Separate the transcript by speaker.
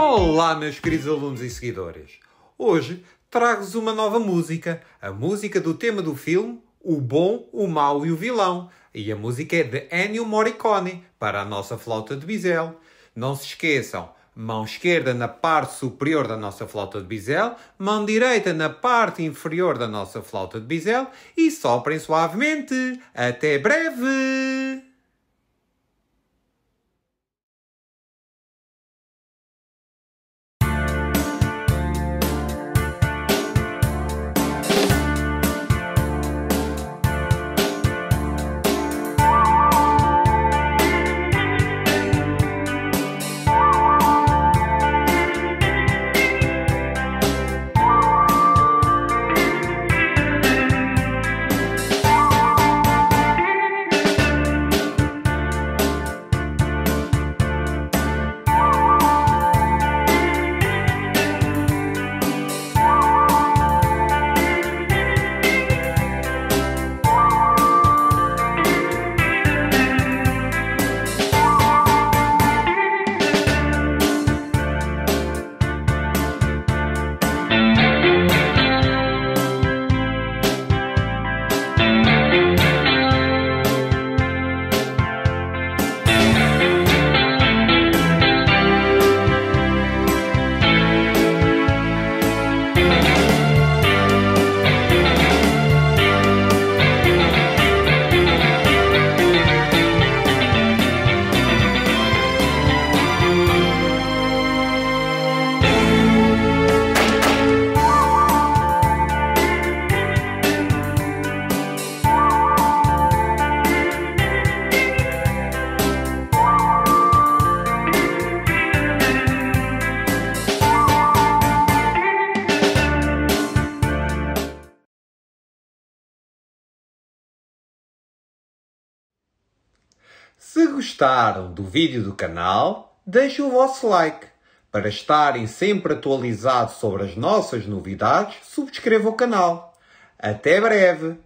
Speaker 1: Olá, meus queridos alunos e seguidores. Hoje trago-vos uma nova música, a música do tema do filme O Bom, o Mau e o Vilão. E a música é de Ennio Morricone, para a nossa flauta de bisel. Não se esqueçam, mão esquerda na parte superior da nossa flauta de bisel, mão direita na parte inferior da nossa flauta de bisel e soprem suavemente. Até breve! Se gostaram do vídeo do canal, deixem o vosso like. Para estarem sempre atualizados sobre as nossas novidades, subscrevam o canal. Até breve!